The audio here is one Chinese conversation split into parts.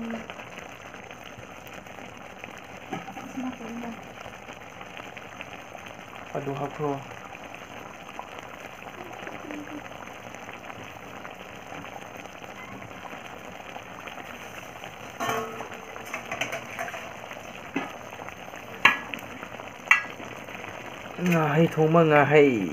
机，是他回应的。百度好酷。嗯啊，嘿，托梦啊，嘿。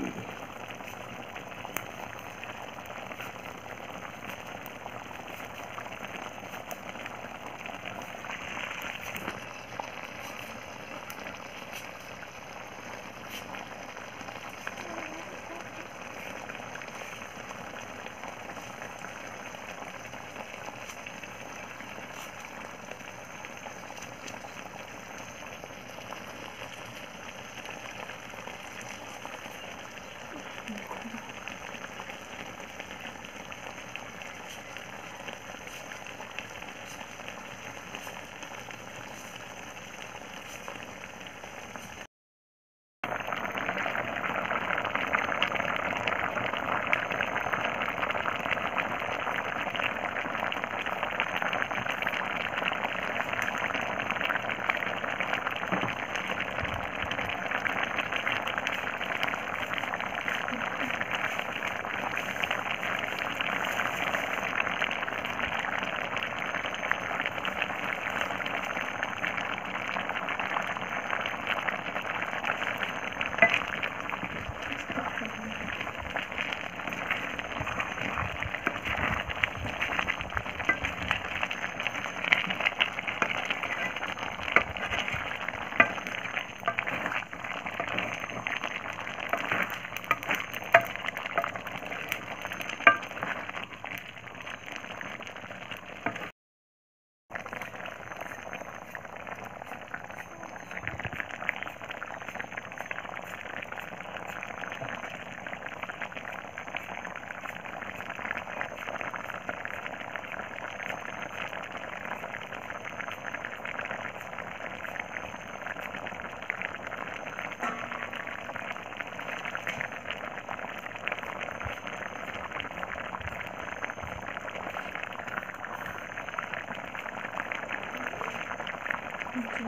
怎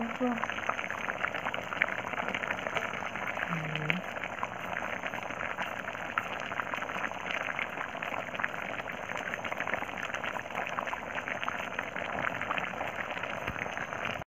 么？